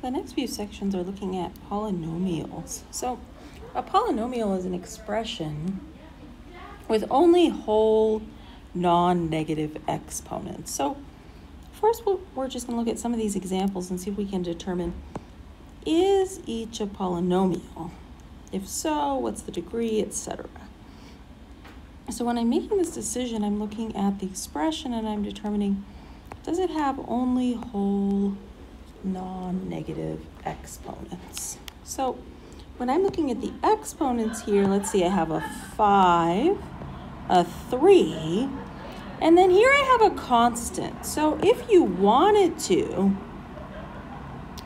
So the next few sections are looking at polynomials. So a polynomial is an expression with only whole non-negative exponents. So first we're just going to look at some of these examples and see if we can determine is each a polynomial? If so, what's the degree, etc. So when I'm making this decision, I'm looking at the expression and I'm determining does it have only whole non-negative exponents? So when I'm looking at the exponents here, let's see, I have a 5, a 3, and then here I have a constant. So if you wanted to,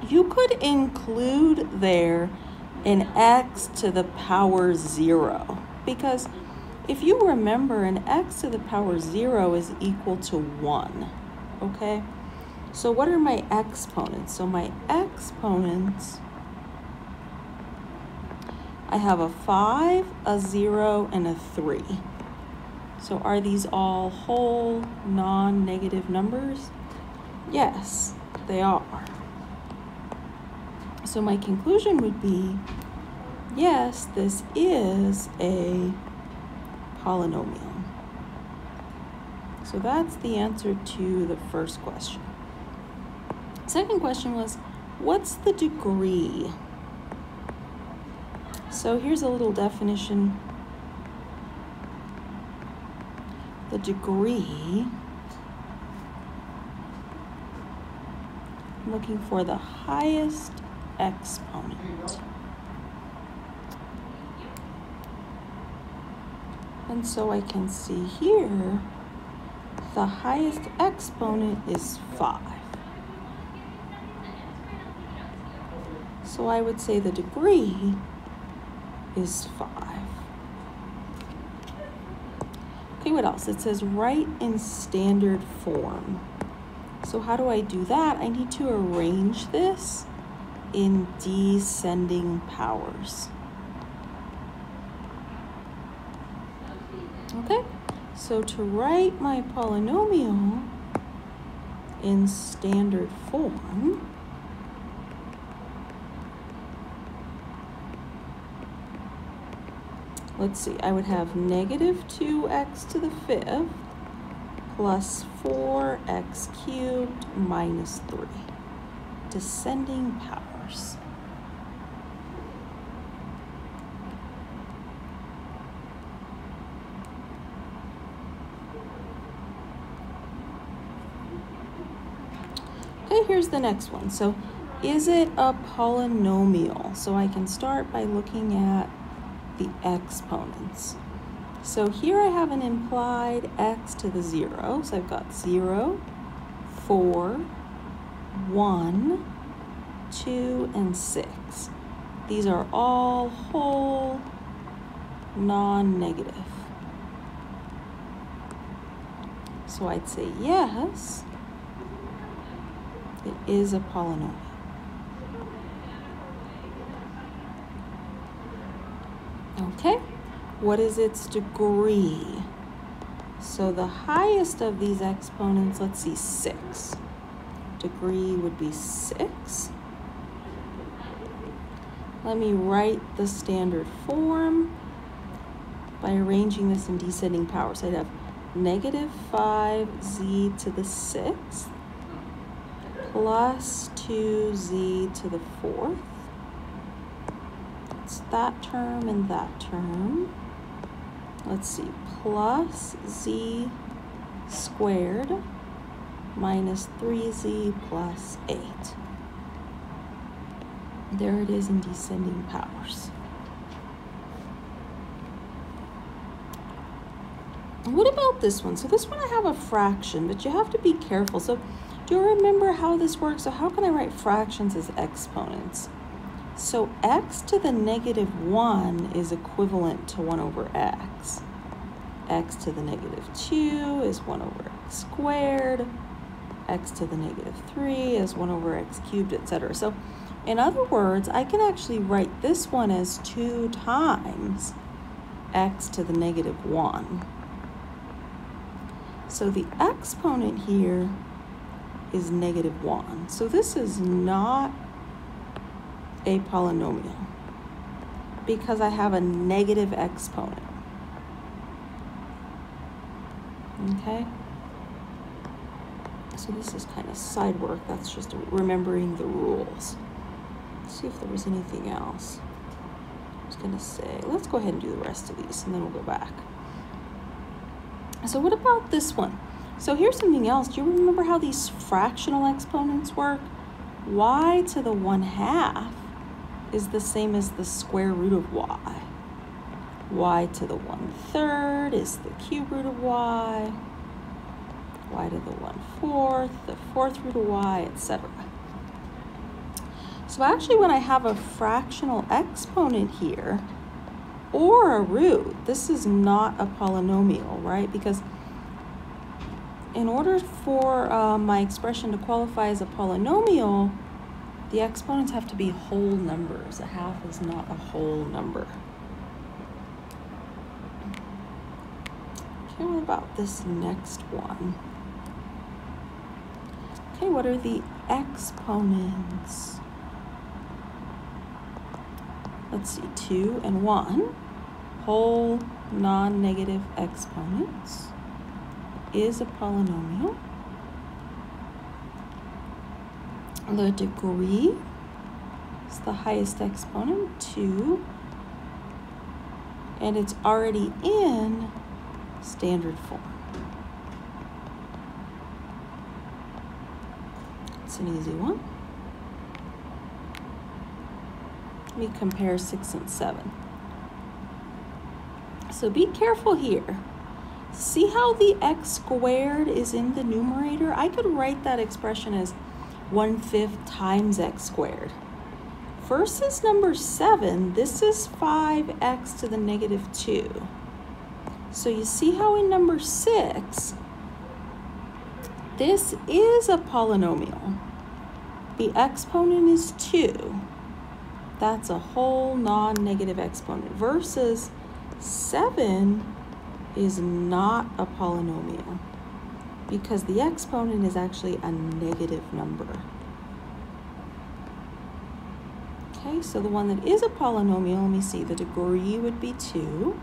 you could include there an x to the power 0 because if you remember, an x to the power 0 is equal to 1, okay? So what are my exponents? So my exponents, I have a 5, a 0, and a 3. So are these all whole non-negative numbers? Yes, they are. So my conclusion would be, yes, this is a polynomial. So that's the answer to the first question. Second question was, what's the degree? So here's a little definition. The degree, I'm looking for the highest exponent. And so I can see here, the highest exponent is 5. So I would say the degree is 5. Okay, what else? It says write in standard form. So how do I do that? I need to arrange this in descending powers. Okay, so to write my polynomial in standard form, let's see, I would have negative 2x to the fifth plus 4x cubed minus 3, descending powers. Okay, here's the next one. So is it a polynomial? So I can start by looking at the exponents. So here I have an implied x to the 0. So I've got 0, 4, 1, 2, and 6. These are all whole non-negative. So I'd say yes, it is a polynomial. Okay, what is its degree? So the highest of these exponents, let's see, 6. Degree would be 6. Let me write the standard form by arranging this in descending powers. I'd have negative 5z to the 6th plus 2z to the 4th that term and that term. Let's see, plus z squared minus 3z plus 8. There it is in descending powers. What about this one? So this one I have a fraction, but you have to be careful. So do you remember how this works? So how can I write fractions as exponents? So x to the negative 1 is equivalent to 1 over x. x to the negative 2 is 1 over x squared. x to the negative 3 is 1 over x cubed, etc. So in other words, I can actually write this one as 2 times x to the negative 1. So the exponent here is negative 1. So this is not a polynomial because I have a negative exponent. Okay? So this is kind of side work. That's just remembering the rules. Let's see if there was anything else. I was going to say, let's go ahead and do the rest of these and then we'll go back. So what about this one? So here's something else. Do you remember how these fractional exponents work? y to the 1 half is the same as the square root of y. y to the 1 third is the cube root of y. y to the 1 fourth, the fourth root of y, etc. So actually when I have a fractional exponent here, or a root, this is not a polynomial, right? Because in order for uh, my expression to qualify as a polynomial, the exponents have to be whole numbers. A half is not a whole number. Okay, what about this next one? Okay, what are the exponents? Let's see, 2 and 1, whole non-negative exponents is a polynomial. The degree is the highest exponent, 2, and it's already in standard form. It's an easy one. Let me compare 6 and 7. So be careful here. See how the x squared is in the numerator? I could write that expression as 1 fifth times x squared. Versus number 7, this is 5x to the negative 2. So you see how in number 6, this is a polynomial. The exponent is 2. That's a whole non-negative exponent. Versus 7 is not a polynomial because the exponent is actually a negative number. Okay, so the one that is a polynomial, let me see, the degree would be 2.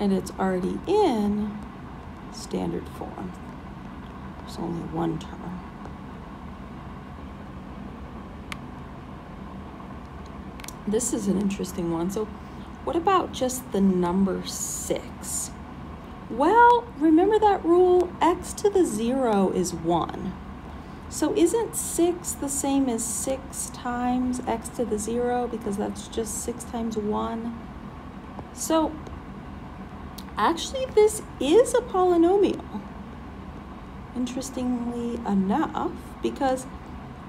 And it's already in standard form. There's only one term. This is an interesting one. So what about just the number 6? Well, remember that rule? x to the 0 is 1. So isn't 6 the same as 6 times x to the 0 because that's just 6 times 1? So actually this is a polynomial, interestingly enough, because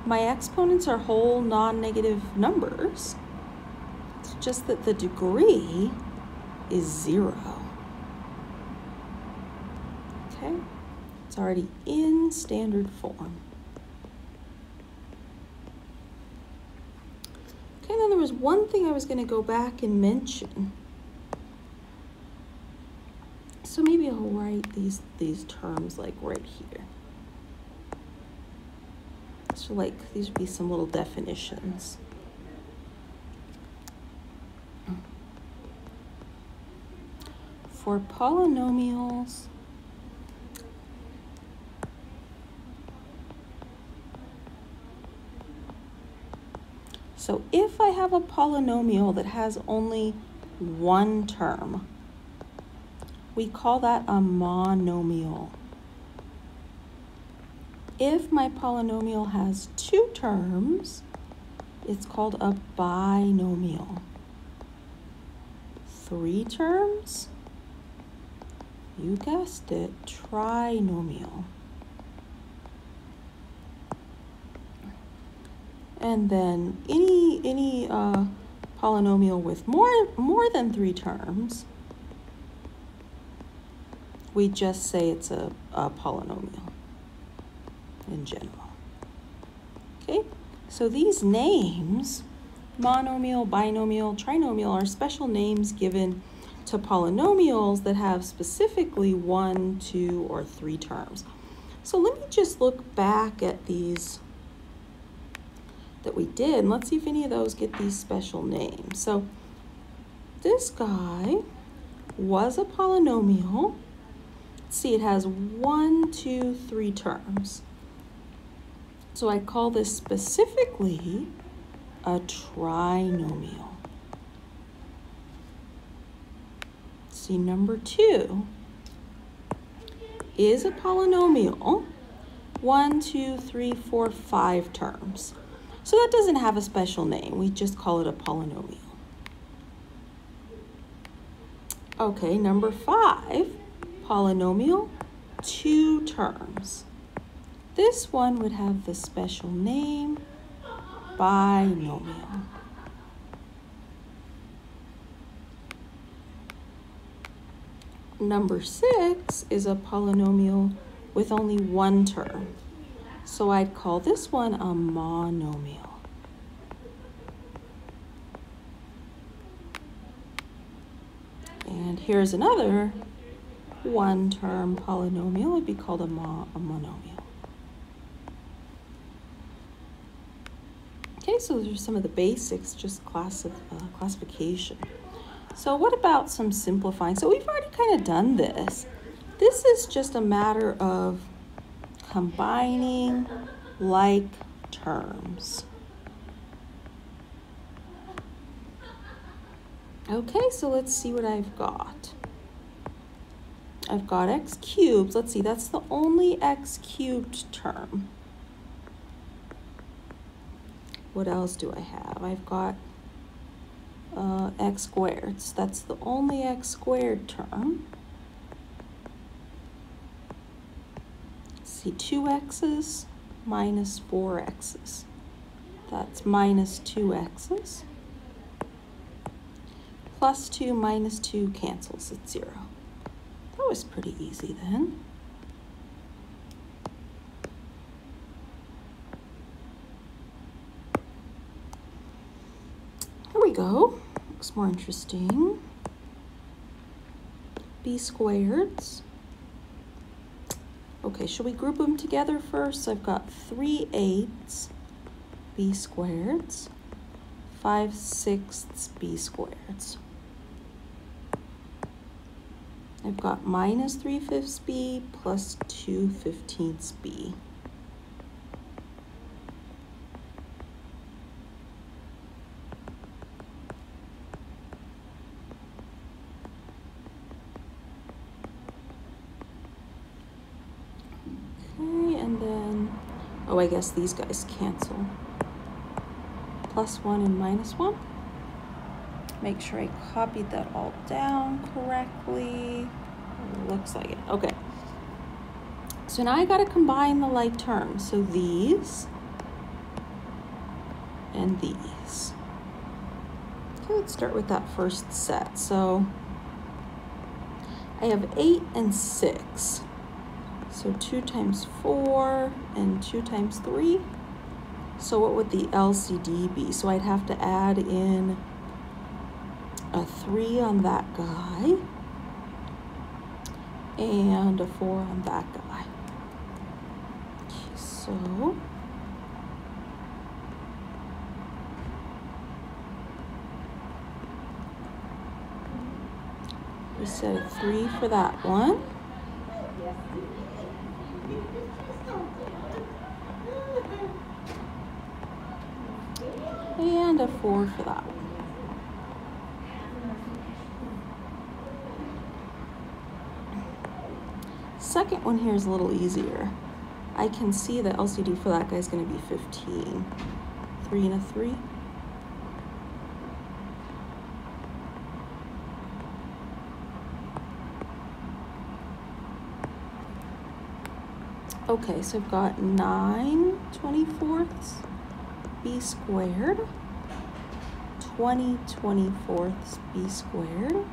my exponents are whole non-negative numbers It's just that the degree is zero. Okay, it's already in standard form. Okay, then there was one thing I was going to go back and mention. So maybe I'll write these these terms like right here. So like these would be some little definitions. for polynomials, so if I have a polynomial that has only one term, we call that a monomial. If my polynomial has two terms, it's called a binomial. Three terms, you guessed it, trinomial. And then any, any uh, polynomial with more, more than three terms, we just say it's a, a polynomial in general. Okay, so these names, monomial, binomial, trinomial, are special names given to polynomials that have specifically one, two, or three terms. So let me just look back at these that we did. Let's see if any of those get these special names. So this guy was a polynomial. Let's see, it has one, two, three terms. So I call this specifically a trinomial. See, number two is a polynomial. One, two, three, four, five terms. So that doesn't have a special name. We just call it a polynomial. Okay, number five, polynomial, two terms. This one would have the special name binomial. Number six is a polynomial with only one term. So I'd call this one a monomial. And here's another one-term polynomial. It would be called a, mo a monomial. Okay, so those are some of the basics, just class of, uh, classification. So what about some simplifying? So we've already kind of done this. This is just a matter of combining like terms. Okay, so let's see what I've got. I've got x cubed. Let's see, that's the only x cubed term. What else do I have? I've got uh, x squared. So that's the only x squared term. See, 2x's minus 4x's. That's minus 2x's. Plus 2 minus 2 cancels at 0. That was pretty easy then. Here we go. Looks more interesting. b squareds. Okay, should we group them together first? I've got 3 eighths b squareds, 5 sixths b squareds. I've got minus 3 fifths b plus 2 fifteenths b. Oh, I guess these guys cancel. Plus one and minus one. Make sure I copied that all down correctly. Looks like it. Okay. So now I got to combine the like terms. So these and these. Okay, let's start with that first set. So I have 8 and 6. So 2 times 4 and 2 times 3. So what would the LCD be? So I'd have to add in a 3 on that guy and a 4 on that guy. So we said 3 for that one. And a four for that one. Second one here is a little easier. I can see the LCD for that guy is going to be 15. Three and a three. Okay, so I've got 9 24ths b squared, 20 24ths b squared,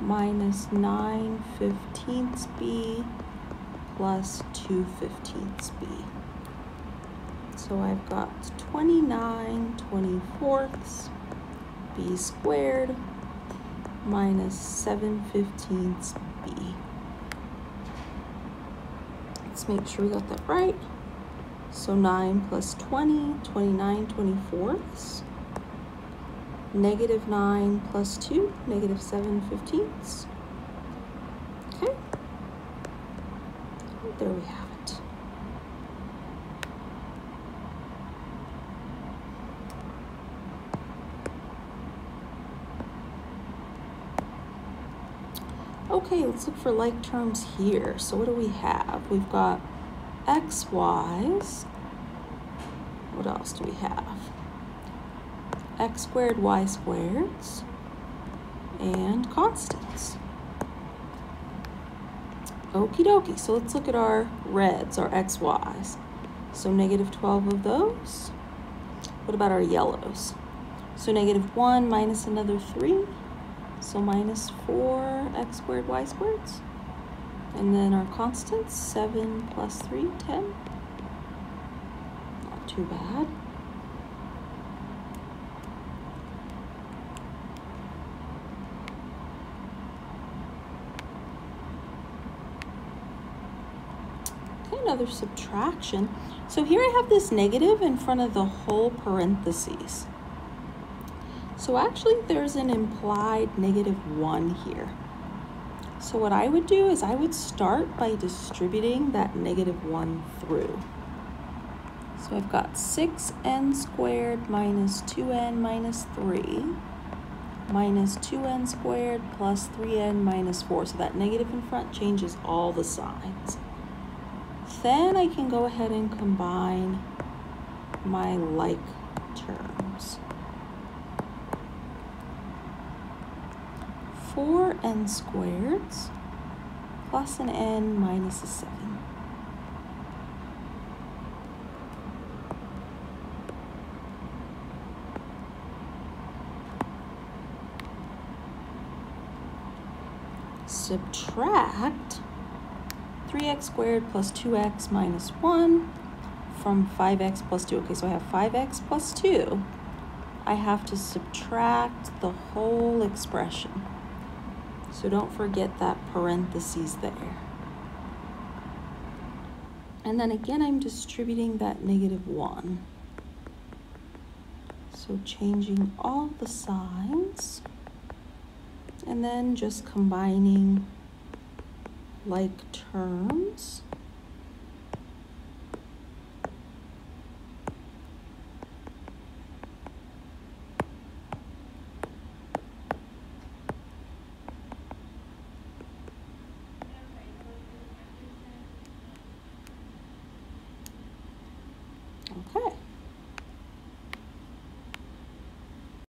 minus 9 15ths b plus 2 15ths b. So I've got 29 24ths b squared minus 7 15ths b. Let's make sure we got that right. So 9 plus 20, 29 24ths. Negative 9 plus 2, negative 7 15ths. Okay. There we have it. Okay, let's look for like terms here. So what do we have? We've got x, y's. What else do we have? X squared, y squareds, and constants. Okie dokie, so let's look at our reds, our x, y's. So negative 12 of those. What about our yellows? So negative 1 minus another 3. So minus 4 x squared y squareds. And then our constants, 7 plus 3, 10. Not too bad. Another subtraction. So here I have this negative in front of the whole parentheses. So actually there's an implied negative 1 here. So what I would do is I would start by distributing that negative 1 through. So I've got 6n squared minus 2n minus 3 minus 2n squared plus 3n minus 4. So that negative in front changes all the signs. Then I can go ahead and combine my like terms. 4n squareds plus an n minus a 7. Subtract 3x squared plus 2x minus 1 from 5x plus 2. Okay, so I have 5x plus 2. I have to subtract the whole expression. So don't forget that parentheses there. And then again, I'm distributing that negative 1. So changing all the signs. And then just combining like terms.